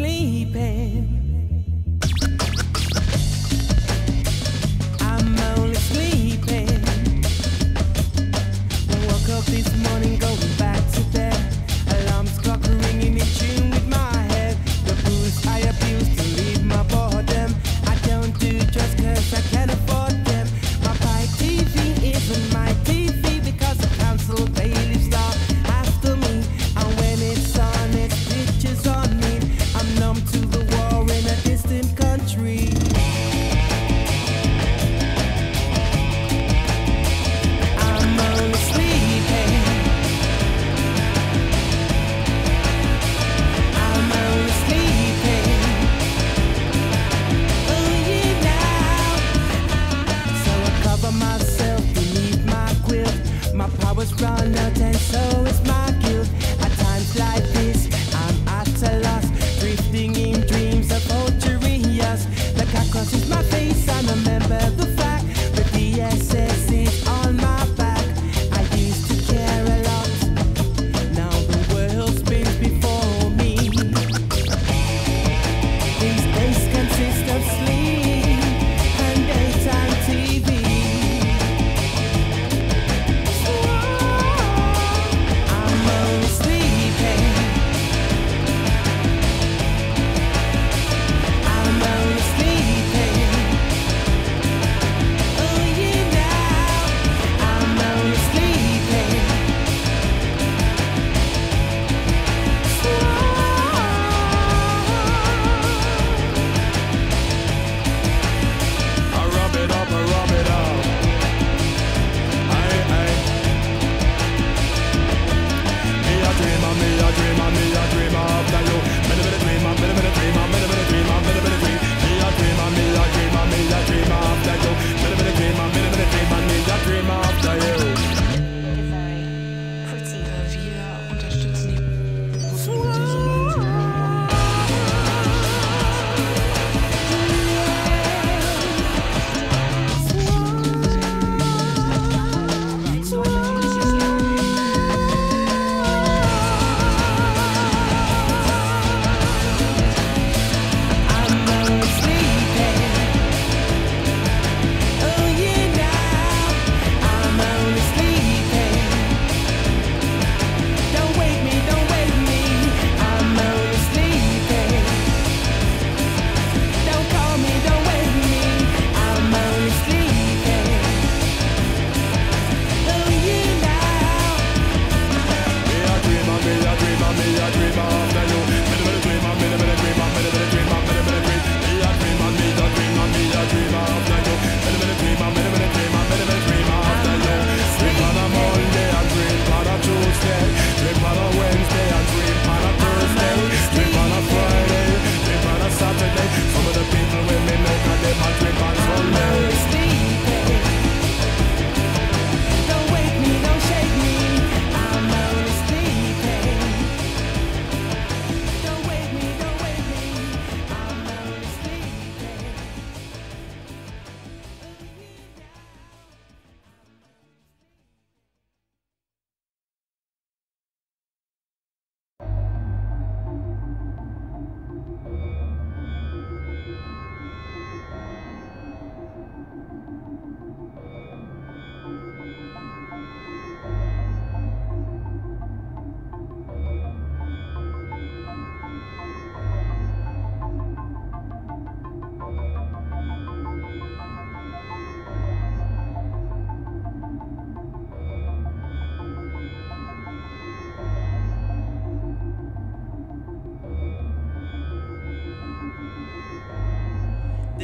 sleeping.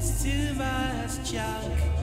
There's too much junk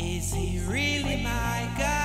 Is he really my God?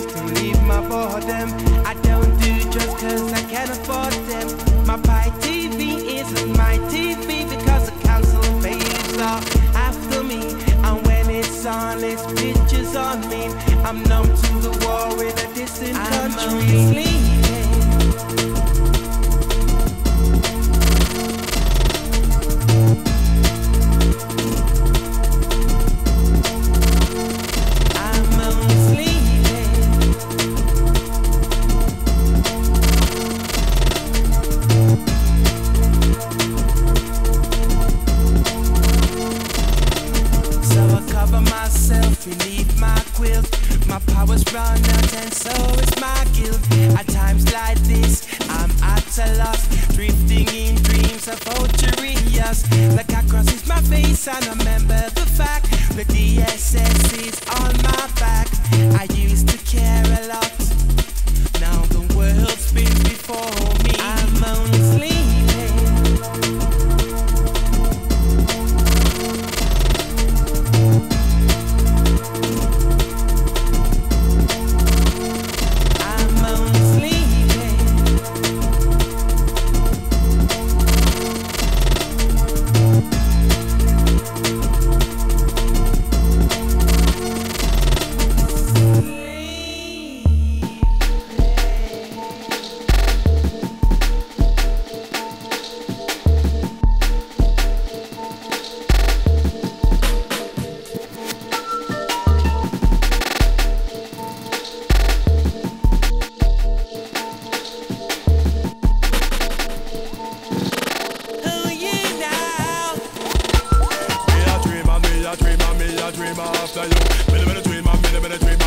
to leave my boredom. I don't do just cause I can afford them. My pie TV isn't my TV because the council babes are after me. And when it's on, it's pictures on me. I'm numb to the war in a distant I'm country. myself relieve my quilt. My powers run out and so is my guilt. At times like this, I'm at a loss, drifting in dreams of futurious. Like I crosses my face and remember the fact the DSS is on dream after you. The dream, I'm the dream.